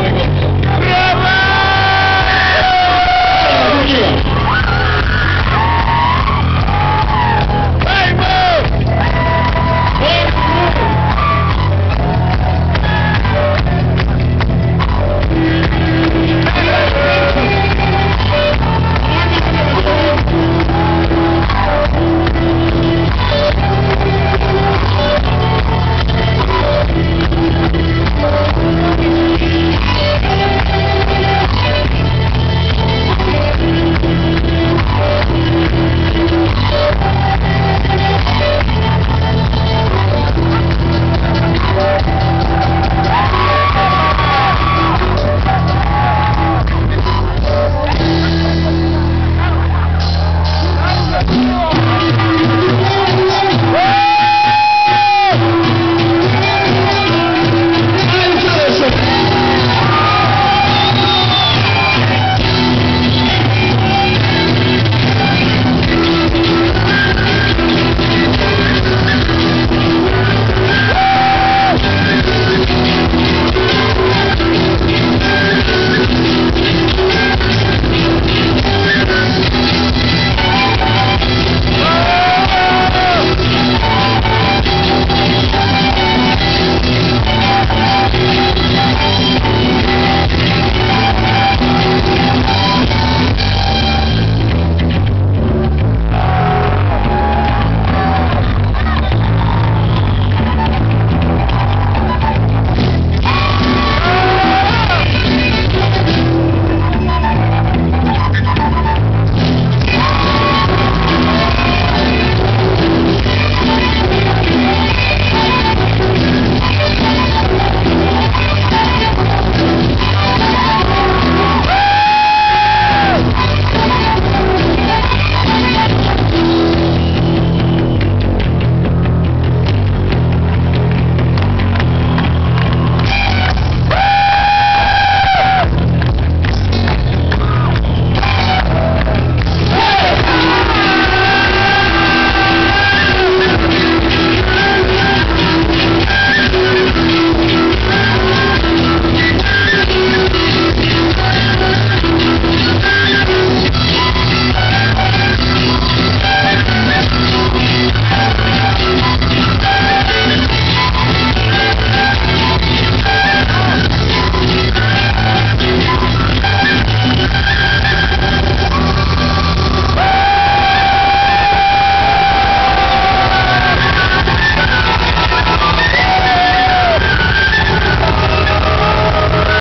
mübarek olsun.